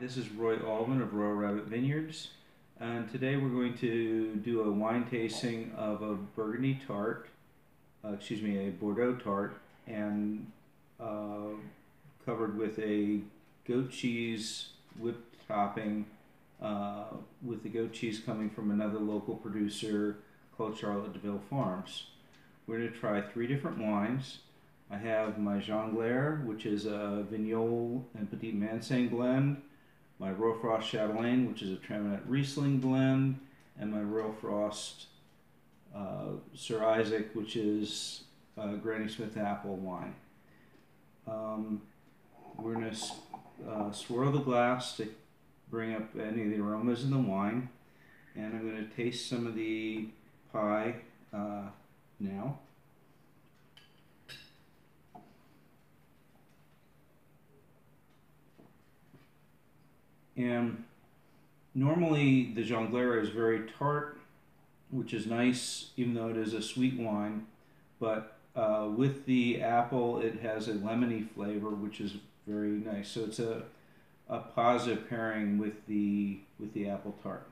This is Roy Albin of Royal Rabbit Vineyards, and today we're going to do a wine tasting of a Burgundy tart, uh, excuse me, a Bordeaux tart, and uh, covered with a goat cheese whipped topping, uh, with the goat cheese coming from another local producer called Charlotte DeVille Farms. We're going to try three different wines. I have my Jongleur, which is a Vignoles and Petit Manseng blend my Royal Frost Chatelaine, which is a Traminette Riesling blend, and my Royal Frost uh, Sir Isaac, which is uh, Granny Smith apple wine. Um, we're going to uh, swirl the glass to bring up any of the aromas in the wine, and I'm going to taste some of the pie uh, now. And normally the Jongleur is very tart, which is nice, even though it is a sweet wine. But uh, with the apple, it has a lemony flavor, which is very nice. So it's a, a positive pairing with the with the apple tart.